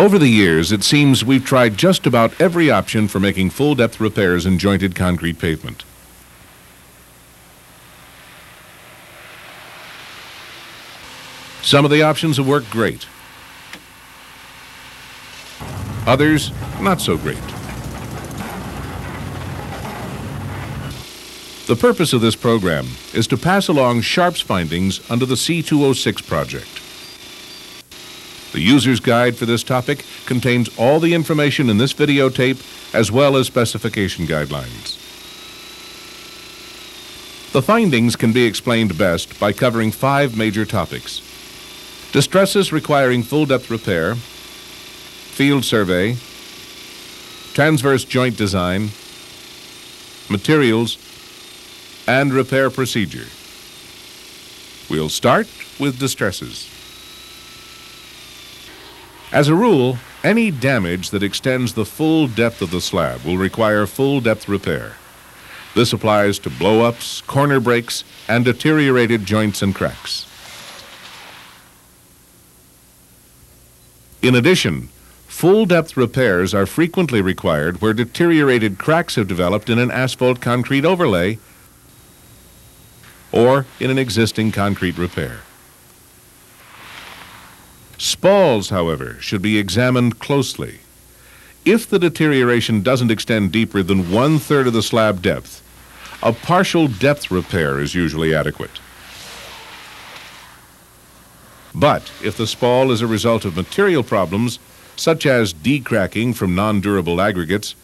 Over the years, it seems we've tried just about every option for making full depth repairs in jointed concrete pavement. Some of the options have worked great. Others, not so great. The purpose of this program is to pass along SHRP's findings under the C206 project. The user's guide for this topic contains all the information in this videotape as well as specification guidelines. The findings can be explained best by covering five major topics. Distresses requiring full depth repair, field survey, transverse joint design, materials, and repair procedure. We'll start with distresses. As a rule, any damage that extends the full depth of the slab will require full depth repair. This applies to blow-ups, corner breaks, and deteriorated joints and cracks. In addition, full depth repairs are frequently required where deteriorated cracks have developed in an asphalt concrete overlay or in an existing concrete repair. Spalls, however, should be examined closely. If the deterioration doesn't extend deeper than one third of the slab depth, a partial depth repair is usually adequate. But if the spall is a result of material problems, such as D-cracking from non-durable aggregates,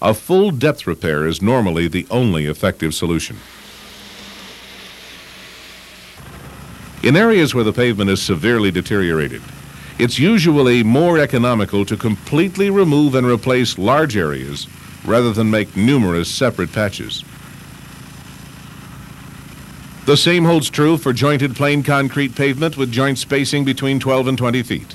a full depth repair is normally the only effective solution. In areas where the pavement is severely deteriorated, it's usually more economical to completely remove and replace large areas rather than make numerous separate patches. The same holds true for jointed plain concrete pavement with joint spacing between 12 and 20 feet.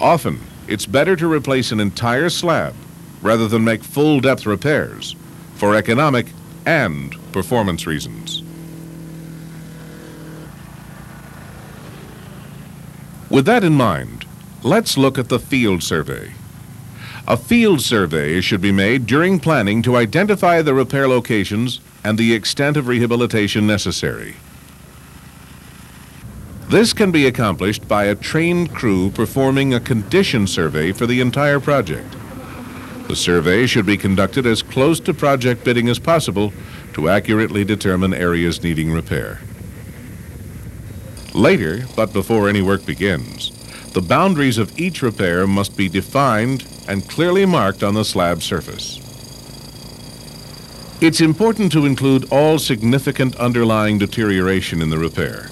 Often, it's better to replace an entire slab rather than make full depth repairs for economic and performance reasons. With that in mind, let's look at the field survey. A field survey should be made during planning to identify the repair locations and the extent of rehabilitation necessary. This can be accomplished by a trained crew performing a condition survey for the entire project. The survey should be conducted as close to project bidding as possible to accurately determine areas needing repair. Later, but before any work begins, the boundaries of each repair must be defined and clearly marked on the slab surface. It's important to include all significant underlying deterioration in the repair.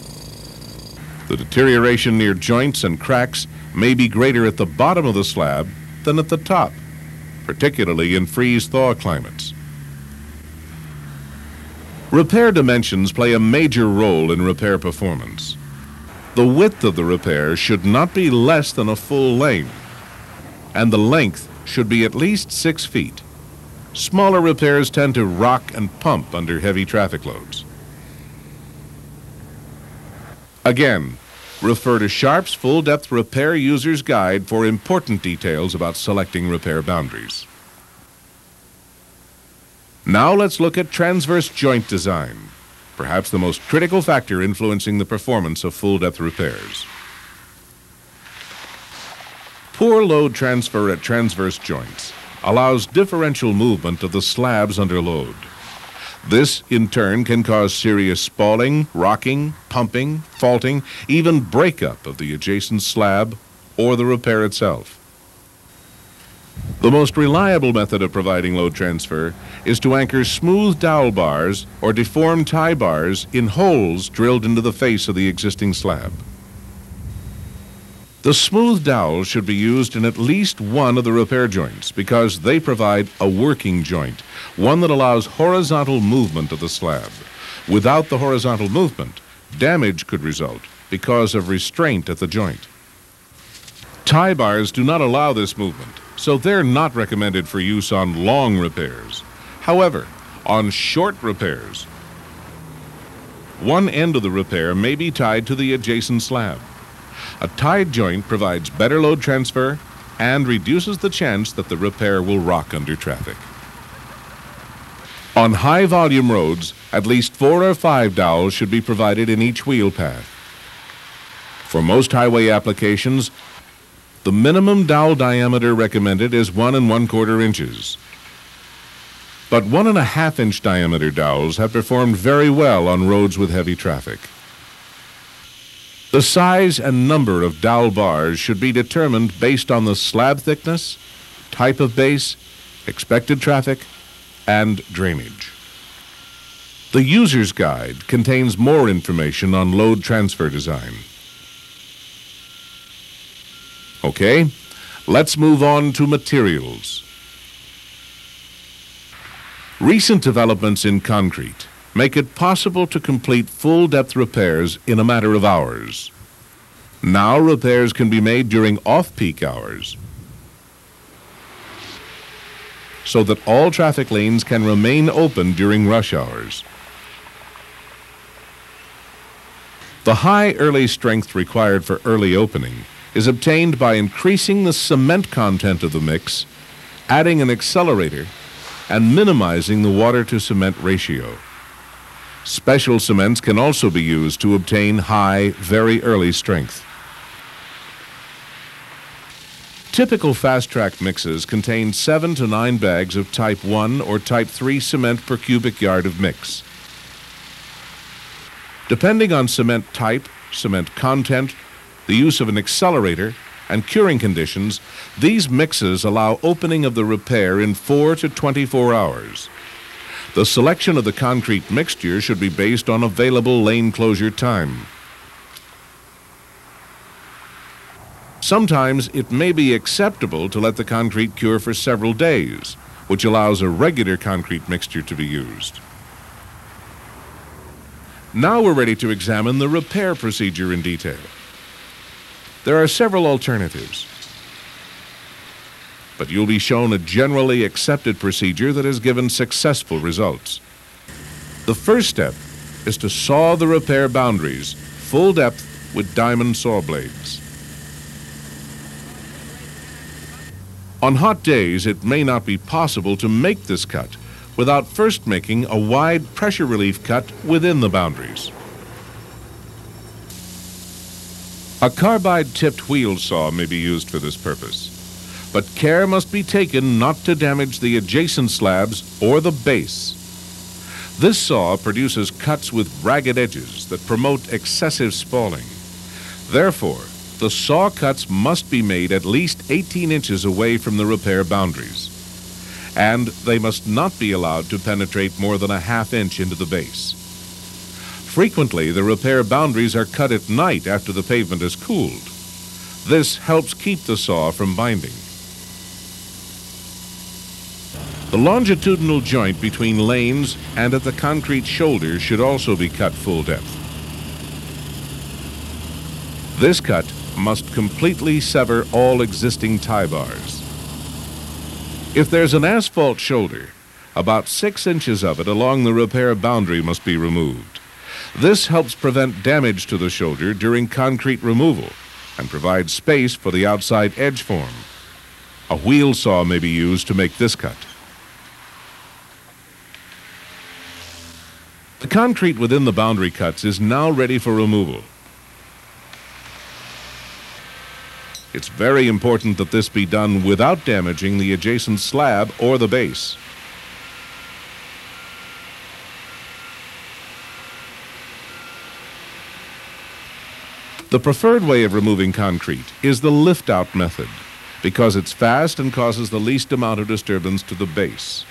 The deterioration near joints and cracks may be greater at the bottom of the slab than at the top, particularly in freeze-thaw climates. Repair dimensions play a major role in repair performance. The width of the repair should not be less than a full lane, and the length should be at least six feet. Smaller repairs tend to rock and pump under heavy traffic loads. Again, refer to SHRP's Full Depth Repair User's Guide for important details about selecting repair boundaries. Now let's look at transverse joint design, perhaps the most critical factor influencing the performance of full depth repairs. Poor load transfer at transverse joints allows differential movement of the slabs under load. This, in turn, can cause serious spalling, rocking, pumping, faulting, even breakup of the adjacent slab or the repair itself. The most reliable method of providing load transfer is to anchor smooth dowel bars or deformed tie bars in holes drilled into the face of the existing slab. The smooth dowels should be used in at least one of the repair joints because they provide a working joint, one that allows horizontal movement of the slab. Without the horizontal movement, damage could result because of restraint at the joint. Tie bars do not allow this movement, so they're not recommended for use on long repairs. However, on short repairs, one end of the repair may be tied to the adjacent slab. A tied joint provides better load transfer and reduces the chance that the repair will rock under traffic. On high volume roads, at least four or five dowels should be provided in each wheel path. For most highway applications, the minimum dowel diameter recommended is one and one quarter inches. But one and a half inch diameter dowels have performed very well on roads with heavy traffic. The size and number of dowel bars should be determined based on the slab thickness, type of base, expected traffic, and drainage. The user's guide contains more information on load transfer design. Okay, let's move on to materials. Recent developments in concrete make it possible to complete full depth repairs in a matter of hours. Now repairs can be made during off-peak hours so that all traffic lanes can remain open during rush hours. The high early strength required for early opening is obtained by increasing the cement content of the mix, adding an accelerator, and minimizing the water to cement ratio. Special cements can also be used to obtain high, very early strength. Typical fast track mixes contain 7 to 9 bags of type 1 or type 3 cement per cubic yard of mix. Depending on cement type, cement content, the use of an accelerator, and curing conditions, these mixes allow opening of the repair in 4 to 24 hours. The selection of the concrete mixture should be based on available lane closure time. Sometimes it may be acceptable to let the concrete cure for several days, which allows a regular concrete mixture to be used. Now we're ready to examine the repair procedure in detail. There are several alternatives, but you'll be shown a generally accepted procedure that has given successful results. The first step is to saw the repair boundaries full depth with diamond saw blades. On hot days, it may not be possible to make this cut without first making a wide pressure relief cut within the boundaries. A carbide tipped wheel saw may be used for this purpose, but care must be taken not to damage the adjacent slabs or the base. This saw produces cuts with ragged edges that promote excessive spalling. Therefore, the saw cuts must be made at least 18 inches away from the repair boundaries. And they must not be allowed to penetrate more than a half inch into the base. Frequently, the repair boundaries are cut at night after the pavement is cooled. This helps keep the saw from binding. The longitudinal joint between lanes and at the concrete shoulder should also be cut full depth. This cut must completely sever all existing tie bars. If there's an asphalt shoulder, about six inches of it along the repair boundary must be removed. This helps prevent damage to the shoulder during concrete removal and provides space for the outside edge form. A wheel saw may be used to make this cut. The concrete within the boundary cuts is now ready for removal. It's very important that this be done without damaging the adjacent slab or the base. The preferred way of removing concrete is the lift-out method because it's fast and causes the least amount of disturbance to the base.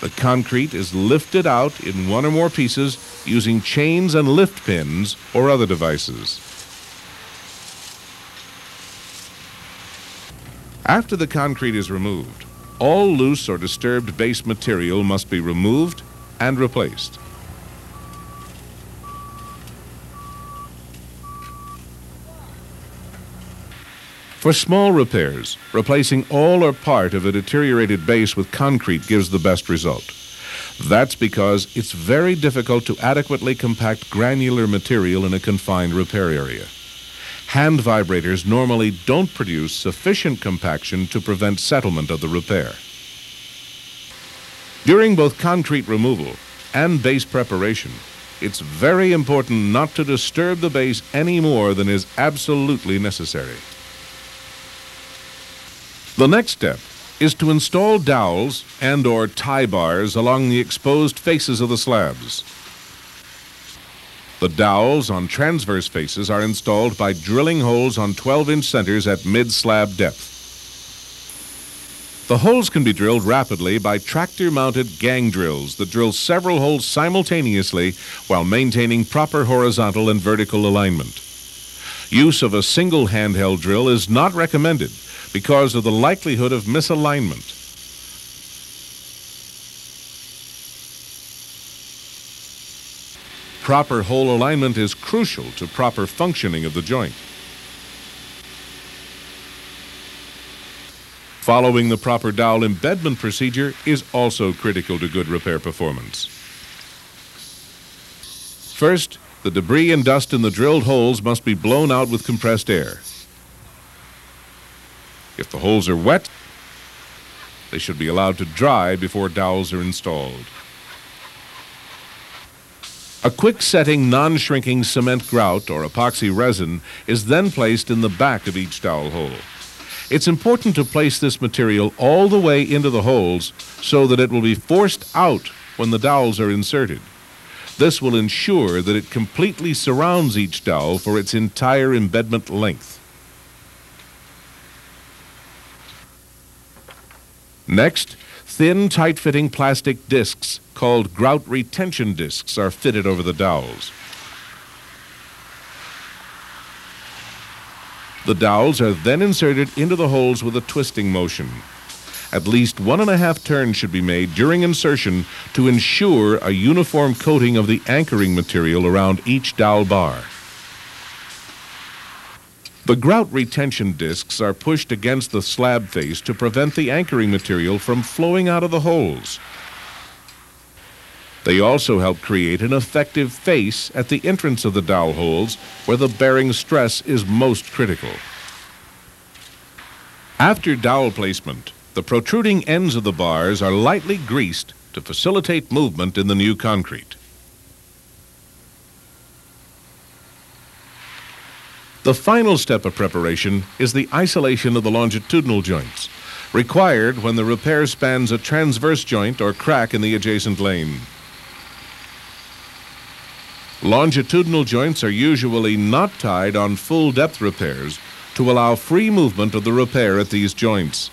The concrete is lifted out in one or more pieces using chains and lift pins or other devices. After the concrete is removed, all loose or disturbed base material must be removed and replaced. For small repairs, replacing all or part of a deteriorated base with concrete gives the best result. That's because it's very difficult to adequately compact granular material in a confined repair area. Hand vibrators normally don't produce sufficient compaction to prevent settlement of the repair. During both concrete removal and base preparation, it's very important not to disturb the base any more than is absolutely necessary. The next step is to install dowels and or tie bars along the exposed faces of the slabs. The dowels on transverse faces are installed by drilling holes on 12-inch centers at mid-slab depth. The holes can be drilled rapidly by tractor-mounted gang drills that drill several holes simultaneously while maintaining proper horizontal and vertical alignment. Use of a single handheld drill is not recommended because of the likelihood of misalignment. Proper hole alignment is crucial to proper functioning of the joint. Following the proper dowel embedment procedure is also critical to good repair performance. First, the debris and dust in the drilled holes must be blown out with compressed air. If the holes are wet, they should be allowed to dry before dowels are installed. A quick setting non-shrinking cement grout or epoxy resin is then placed in the back of each dowel hole. It's important to place this material all the way into the holes so that it will be forced out when the dowels are inserted. This will ensure that it completely surrounds each dowel for its entire embedment length. Next, thin, tight-fitting plastic discs called grout retention discs are fitted over the dowels. The dowels are then inserted into the holes with a twisting motion. At least one and a half turns should be made during insertion to ensure a uniform coating of the anchoring material around each dowel bar. The grout retention discs are pushed against the slab face to prevent the anchoring material from flowing out of the holes. They also help create an effective face at the entrance of the dowel holes where the bearing stress is most critical. After dowel placement, the protruding ends of the bars are lightly greased to facilitate movement in the new concrete. The final step of preparation is the isolation of the longitudinal joints, required when the repair spans a transverse joint or crack in the adjacent lane. Longitudinal joints are usually not tied on full depth repairs to allow free movement of the repair at these joints.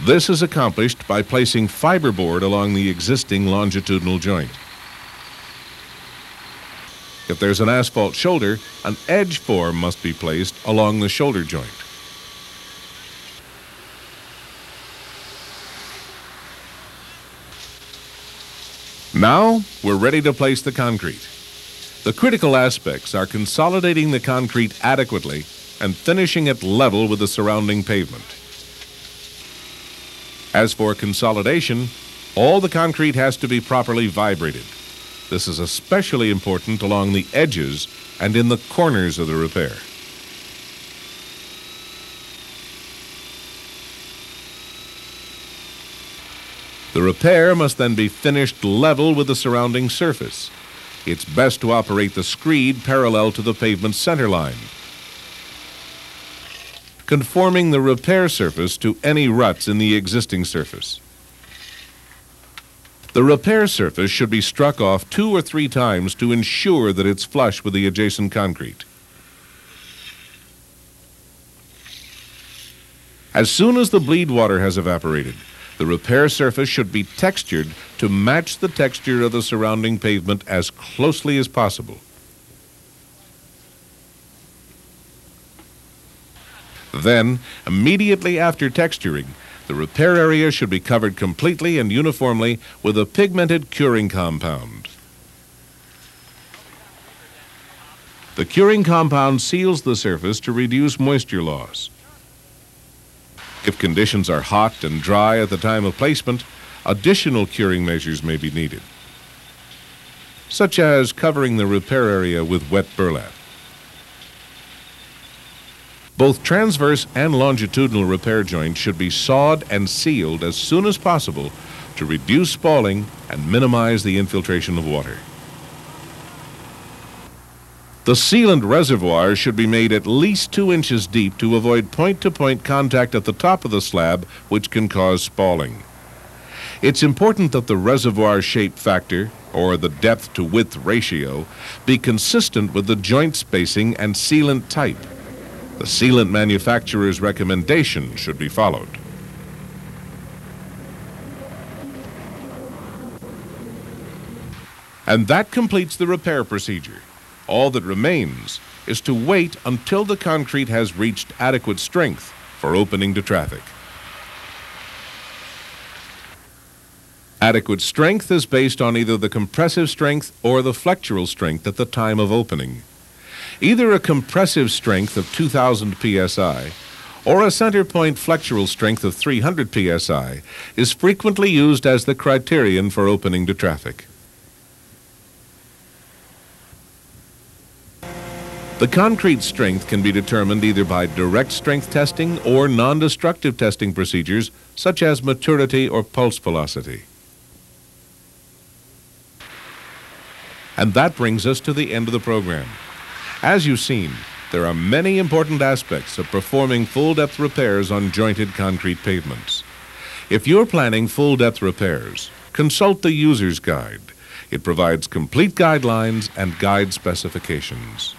This is accomplished by placing fiberboard along the existing longitudinal joint. If there's an asphalt shoulder, an edge form must be placed along the shoulder joint. Now we're ready to place the concrete. The critical aspects are consolidating the concrete adequately and finishing it level with the surrounding pavement. As for consolidation, all the concrete has to be properly vibrated. This is especially important along the edges and in the corners of the repair. The repair must then be finished level with the surrounding surface it's best to operate the screed parallel to the pavement center line, conforming the repair surface to any ruts in the existing surface. The repair surface should be struck off two or three times to ensure that it's flush with the adjacent concrete. As soon as the bleed water has evaporated, the repair surface should be textured to match the texture of the surrounding pavement as closely as possible. Then, immediately after texturing, the repair area should be covered completely and uniformly with a pigmented curing compound. The curing compound seals the surface to reduce moisture loss. If conditions are hot and dry at the time of placement, additional curing measures may be needed, such as covering the repair area with wet burlap. Both transverse and longitudinal repair joints should be sawed and sealed as soon as possible to reduce spalling and minimize the infiltration of water. The sealant reservoir should be made at least two inches deep to avoid point-to-point contact at the top of the slab, which can cause spalling. It's important that the reservoir shape factor, or the depth to width ratio, be consistent with the joint spacing and sealant type. The sealant manufacturer's recommendation should be followed. And that completes the repair procedure. All that remains is to wait until the concrete has reached adequate strength for opening to traffic. Adequate strength is based on either the compressive strength or the flexural strength at the time of opening. Either a compressive strength of 2000 psi or a center point flexural strength of 300 psi is frequently used as the criterion for opening to traffic. The concrete strength can be determined either by direct strength testing or non-destructive testing procedures such as maturity or pulse velocity. And that brings us to the end of the program. As you've seen, there are many important aspects of performing full-depth repairs on jointed concrete pavements. If you're planning full-depth repairs, consult the user's guide. It provides complete guidelines and guide specifications.